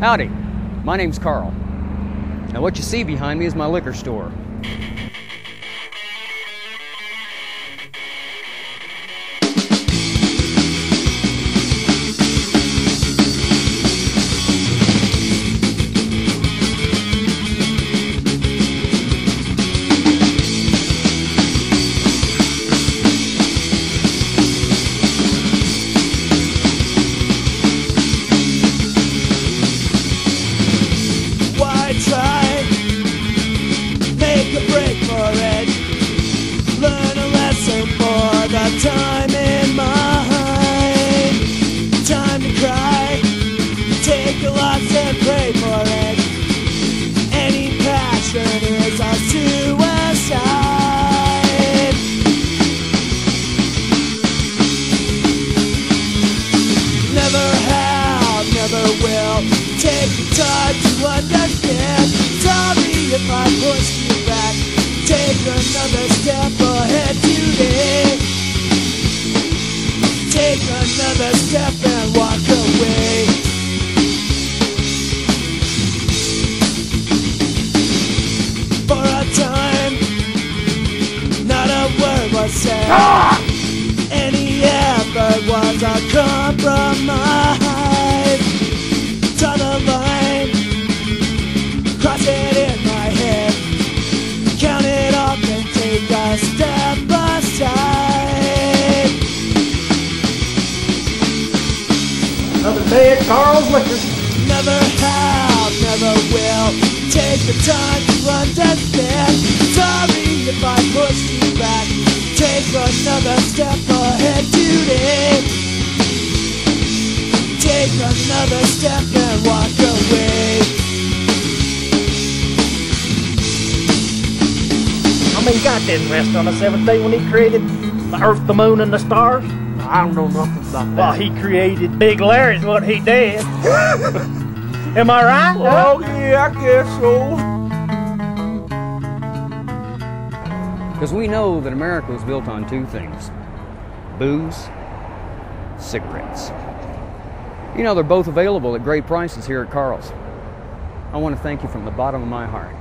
Howdy, my name's Karl. Now, what you see behind me is my liquor store. Will. Take the time to understand. Sorry if I pushed you back. Take another step ahead today. Take another step and walk away. For a time, not a word was said. Ah! Any effort was a compromise. At Karl's Liquor. Never have, never will. Take the time to understand. Sorry if I pushed you back. Take another step ahead today. Take another step and walk away. I mean, God didn't rest on the seventh day when He created the earth, the moon, and the stars. I don't know nothing about Well, that. He created Big Larry's what He did. Am I right? Oh, yeah, I guess so. Because we know that America was built on two things booze, cigarettes. You know, they're both available at great prices here at Karl's. I want to thank you from the bottom of my heart.